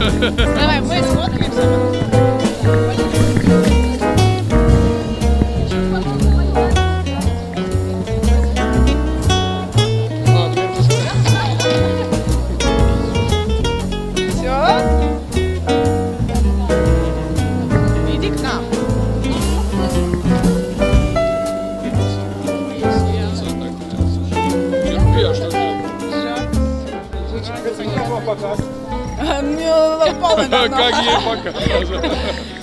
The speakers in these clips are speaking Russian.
Давай, мы сфоткаемся. Давно. Как ей покажешь.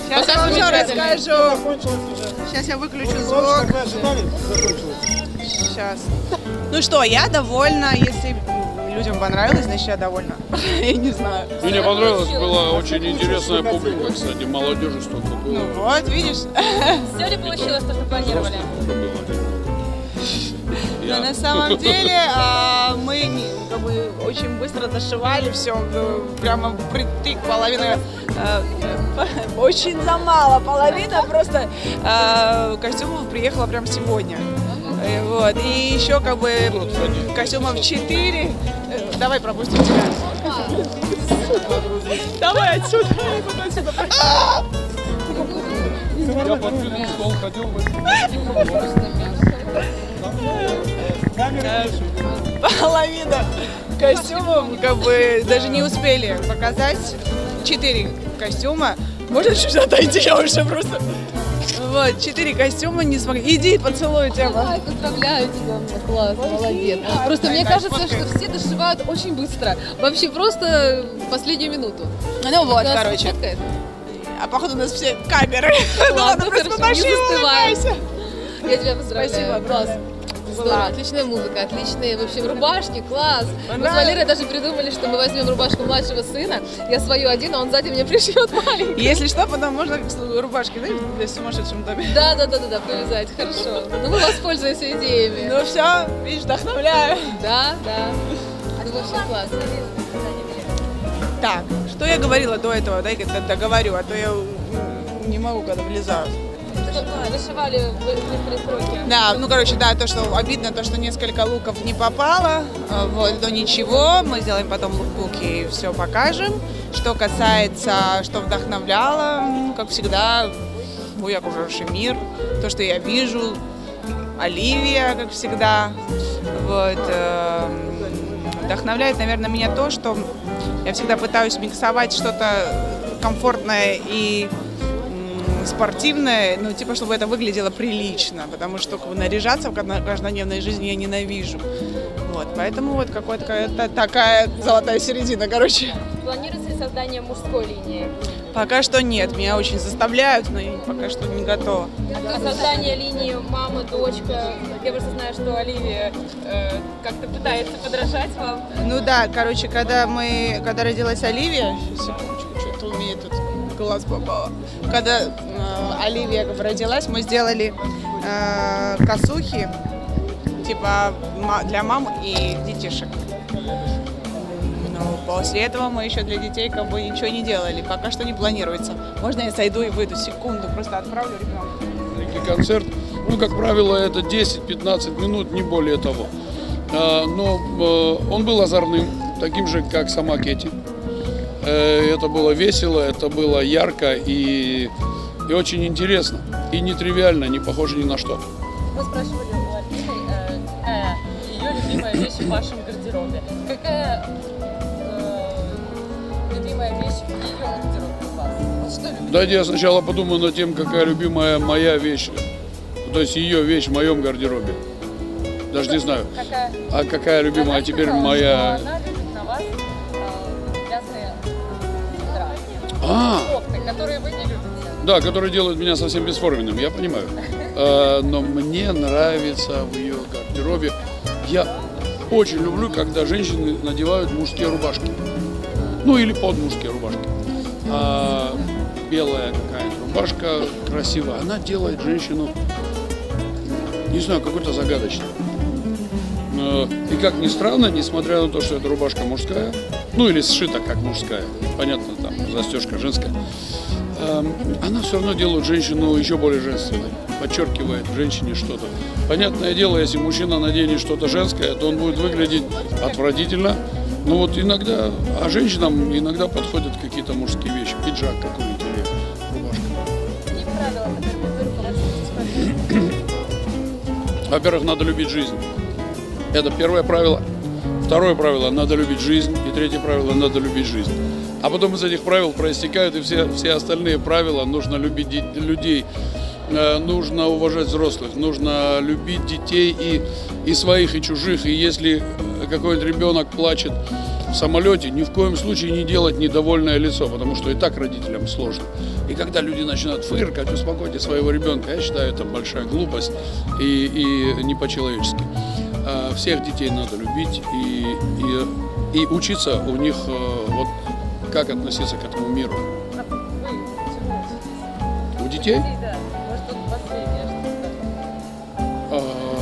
Сейчас я вам все расскажу. Сейчас я выключу звук. Сейчас. Ну что, я довольна. Если людям понравилось, значит я довольна. Я не знаю. Мне понравилось, была очень интересная публика, кстати, молодежи столько было. Ну вот, видишь. Все ли получилось то, что планировали? Но Я- на самом деле а, мы как бы, очень быстро дошивали все, прямо впритык половина, а, э, очень за мало, половина просто а, костюмов приехала прямо сегодня. Э, Вот. И еще как бы костюмов 4. Давай пропустим тебя. Давай отсюда. Я под фитнес стол ходил бы. половина костюмов как бы даже не успели показать. Четыре костюма. Можно чуть отойти, я уже просто... Вот, четыре костюма не смогли. Иди, поцелую тебя. Ай, поздравляю тебя, класс, молодец. Просто мне кажется, что все дошивают очень быстро. Вообще просто последнюю минуту. Ну вот, короче. А походу у нас все камеры. Ну ладно, Ладно, просто хорошо, не улыбайся. Я тебя поздравляю. Спасибо, класс. Здорово, Была. отличная музыка, отличные вообще рубашки, класс. Мы с? Валерой даже придумали, что мы возьмем рубашку младшего сына, я свою один, а он сзади мне пришьет маленький. Если что, потом можно рубашки, да, для сумасшедшем доме. Да, да, да, да, да, повязать, хорошо. Ну мы воспользуемся идеями. Ну все, видишь, вдохновляю. Да, да. Ну вообще классно. Так, что я говорила до этого, дай-ка д- договорю, а то я не могу, когда влезаю. Дошивали в быстрые. Да, ну, короче, да, то, что обидно, то, что несколько луков не попало, э, вот, но ничего, мы сделаем потом лукбуки и все покажем. Что касается, что вдохновляло, как всегда, мой окружающий мир, то, что я вижу, Оливия, как всегда, вот, эм, вдохновляет, наверное, меня то, что я всегда пытаюсь миксовать что-то комфортное и спортивное, ну, типа, чтобы это выглядело прилично, потому что наряжаться в кажд- каждодневной жизни я ненавижу. Вот, поэтому вот какая-то такая золотая середина, короче. Планируется ли создание мужской линии? Пока что нет, меня очень заставляют, но я пока что не готова. А создание линии мама, дочка. Я просто знаю, что Оливия э, как-то пытается подражать вам. Ну да, короче, когда мы, когда родилась Оливия, сейчас, секундочку, что-то у меня тут глаз попало. Когда э, Оливия родилась, мы сделали э, косухи, типа для мам и детишек. Но после этого мы еще для детей как бы ничего не делали, пока что не планируется. Можно я сойду и выйду секунду, просто отправлю маленький концерт. Ну, как правило, это 10-15 минут, не более того. А, Но э, он был озорным, таким же, как сама Кетти. Э, Это было весело, это было ярко и, и очень интересно. И нетривиально, не похоже ни на что. Мы спрашивали у Алины э, ее любимая вещь в вашем гардеробе. Какая э, любимая вещь в ее гардеробе у вас? Вот? Дайте я сначала подумаю над тем, какая любимая моя вещь, то есть ее вещь в моем гардеробе. Даже не знаю. Какая? А какая любимая Она теперь сказала, моя... Да, которые делают меня совсем бесформенным, я понимаю. Э, Но мне нравится в ее гардеробе. Я очень люблю, когда женщины надевают мужские рубашки. Ну или под мужские рубашки. А белая какая-то рубашка красивая, она делает женщину, не знаю, какой-то загадочной. Э, И как ни странно, несмотря на то, что эта рубашка мужская, ну или сшита как мужская, понятно, там застежка женская, она все равно делает женщину еще более женственной, подчеркивает женщине что-то. Понятное дело, если мужчина наденет что-то женское, то он будет выглядеть отвратительно. Но вот иногда, а женщинам иногда подходят какие-то мужские вещи, пиджак какой-нибудь или рубашка. Правила, вы. Во-первых, надо любить жизнь. Это первое правило. Второе правило – надо любить жизнь. И третье правило – надо любить жизнь. А потом из этих правил проистекают и все, все остальные правила. Нужно любить де- людей, э, нужно уважать взрослых, нужно любить детей и, и своих, и чужих. И если э, какой-нибудь ребенок плачет в самолете ни в коем случае не делать недовольное лицо, потому что и так родителям сложно. И когда люди начинают фыркать, успокойте своего ребенка, я считаю, это большая глупость и, и не по-человечески. А Всех детей надо любить и, и, и учиться у них э, вот как относиться к этому миру. У детей? А,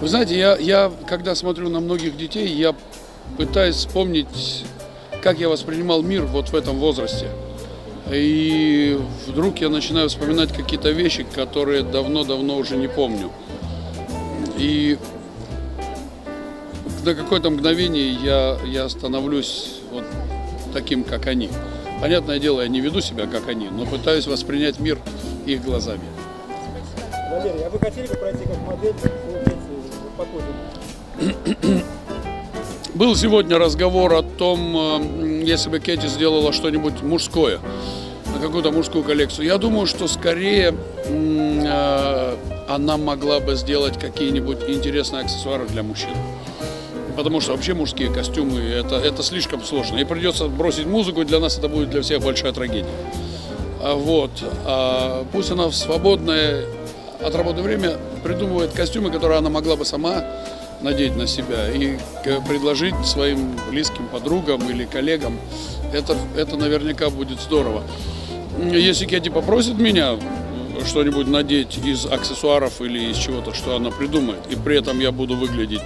Вы знаете, я, я когда смотрю на многих детей, я пытаюсь вспомнить, как я воспринимал мир вот в этом возрасте. И вдруг я начинаю вспоминать какие-то вещи, которые давно-давно уже не помню. И на какое-то мгновение я, я становлюсь вот таким, как они. Понятное дело, я не веду себя, как они, но пытаюсь воспринять мир их глазами. Валерий, а вы хотели бы пройти как модель по? Был сегодня разговор о том, э, если бы Кэти сделала что-нибудь мужское, на какую-то мужскую коллекцию. Я думаю, что скорее э, она могла бы сделать какие-нибудь интересные аксессуары для мужчин. Потому что вообще мужские костюмы это, это слишком сложно. И придется бросить музыку, и для нас это будет для всех большая трагедия. А Вот. А пусть она в свободное от работы время придумывает костюмы, которые она могла бы сама надеть на себя и предложить своим близким подругам или коллегам. Это, это наверняка будет здорово. Если Кэти попросит меня что-нибудь надеть из аксессуаров или из чего-то, что она придумает, и при этом я буду выглядеть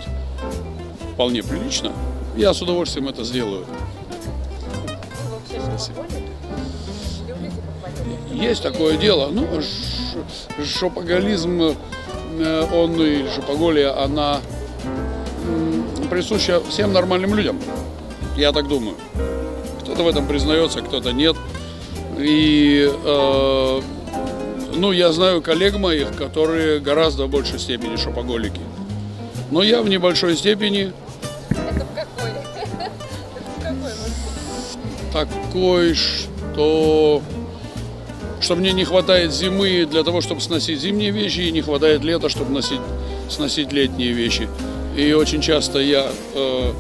вполне прилично, я с удовольствием это сделаю. Есть такое дело. Ну, шопоголизм, э, он и шопоголия, она присуща всем нормальным людям. Я так думаю. Кто-то в этом признается, кто-то нет. И, э, ну, я знаю коллег моих, которые гораздо в большей степени шопоголики. Но я в небольшой степени такой, что что мне не хватает зимы для того, чтобы сносить зимние вещи, и не хватает лета, чтобы носить, сносить летние вещи. И очень часто я, э,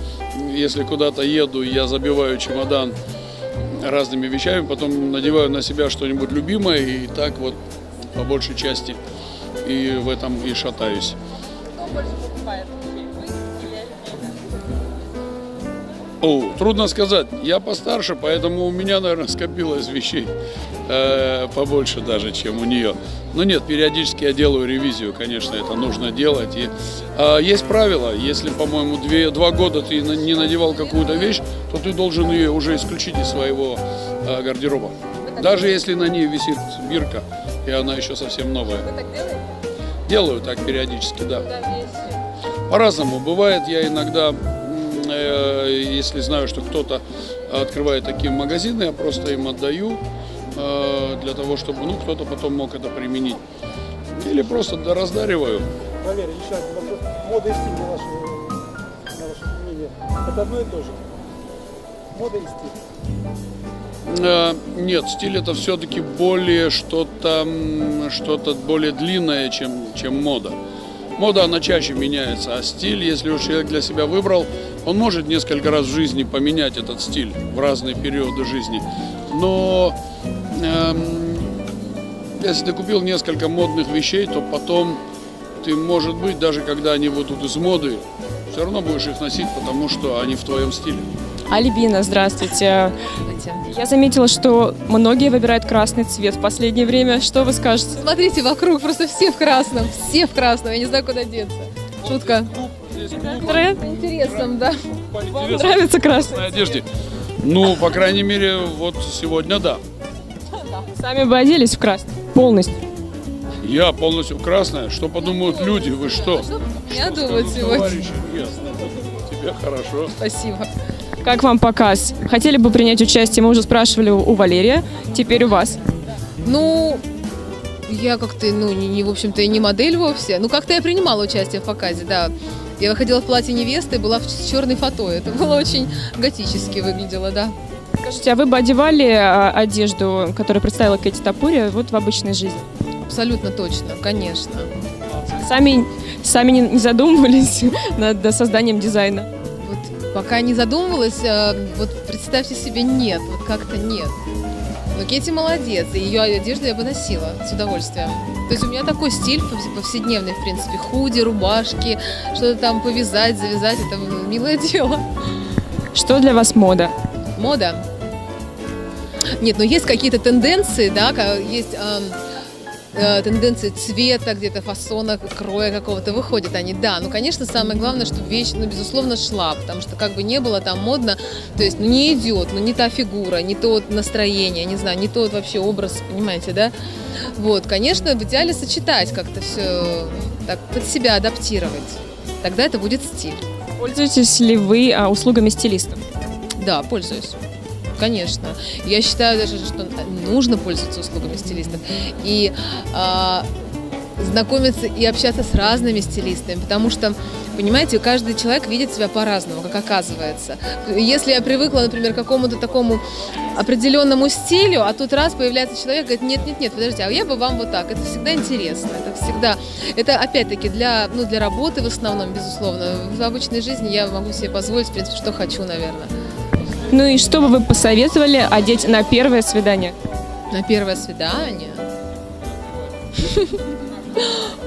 если куда-то еду, я забиваю чемодан разными вещами, потом надеваю на себя что-нибудь любимое, и так вот по большей части и в этом и шатаюсь. О, трудно сказать. Я постарше, поэтому у меня, наверное, скопилось вещей э, побольше даже, чем у нее. Но нет, периодически я делаю ревизию, конечно, это нужно делать. И, а, есть правило, если, по-моему, две, два года ты не надевал какую-то вещь, то ты должен ее уже исключить из своего э, гардероба. Даже если на ней висит бирка, и она еще совсем новая. Вы так делаете? Делаю так периодически, да. По-разному. Бывает, я иногда, э, если знаю, что кто-то открывает такие магазины, я просто им отдаю э, для того, чтобы ну, кто-то потом мог это применить. Или просто да, раздариваю. Валерий, еще один вопрос. Мода и стиль, на ваше, на ваше мнение, это одно и то же? Мода и стиль. Э, Нет, стиль это все-таки более что-то, м, что-то более длинное, чем, чем мода. Мода, она чаще меняется, а стиль, если уж человек для себя выбрал, он может несколько раз в жизни поменять этот стиль в разные периоды жизни. Но эм, если ты купил несколько модных вещей, то потом ты, может быть, даже когда они выйдут из моды, все равно будешь их носить, потому что они в твоем стиле. Альбина, здравствуйте. Я заметила, что многие выбирают красный цвет в последнее время. Что вы скажете? Смотрите вокруг, просто все в красном, все в красном, я не знаю, куда деться. Шутка. С интересом, да. нравится красный. красной одежде. Ну, по крайней мере, вот сегодня да. Сами бы оделись в красный полностью. Я полностью красная. Что подумают люди? Вы что? Я Что думаю, сегодня. товарищи? Нет. Тебе хорошо. Спасибо. Как вам показ? Хотели бы принять участие? Мы уже спрашивали у у Валерия. Теперь у вас. Ну, я как-то, ну, не, не, в общем-то, и не модель вовсе. Ну, как-то я принимала участие в показе, да. Я выходила в платье невесты, была в черной фото. Это было очень готически выглядело, да. Скажите, а вы бы одевали а, одежду, которую представила Кэти Тапури, вот в обычной жизни? Абсолютно точно, конечно. Сами, сами не, задумывались над созданием дизайна? Вот пока не задумывалась, э, вот представьте себе, нет, вот как-то нет. Но Кетти молодец, и ее одежду я бы носила с удовольствием. То есть у меня такой стиль повс- повседневный, в принципе, худи, рубашки, что-то там повязать, завязать, это милое дело. Что для вас мода? Мода. Нет, но есть какие-то тенденции, да, есть э, тенденции цвета, где-то фасона, кроя какого-то, выходят они, да. Ну, конечно, самое главное, чтобы вещь, ну, безусловно, шла, потому что как бы не было там модно, то есть, ну, не идет, ну, не та фигура, не то настроение, не знаю, не тот вообще образ, понимаете, да? Вот, конечно, в идеале сочетать как-то все, так, под себя адаптировать. Тогда это будет стиль. Пользуетесь ли вы а, услугами стилистов? Да, пользуюсь. Конечно. Я считаю даже, что нужно пользоваться услугами стилистов. И а, знакомиться и общаться с разными стилистами, потому что, понимаете, каждый человек видит себя по-разному, как оказывается. Если я привыкла, например, к какому-то такому определенному стилю, а тут раз появляется человек, говорит, нет, нет, нет, подождите, а я бы вам вот так. Это всегда интересно, это всегда, это опять-таки для, ну, для работы в основном, безусловно. В обычной жизни я могу себе позволить, в принципе, что хочу, наверное. Ну и что бы вы посоветовали одеть на первое свидание? На первое свидание.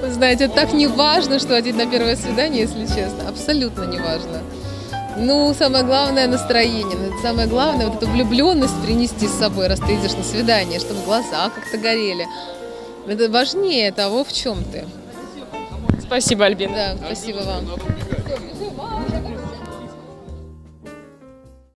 Вы знаете, так не важно, что одеть на первое свидание, если честно. Абсолютно не важно. Ну, самое главное настроение. Ну, Самое главное вот эту влюбленность принести с собой, раз ты идешь на свидание, чтобы глаза как-то горели. Это важнее того, в чем ты. Спасибо, Альбина. Да, спасибо вам.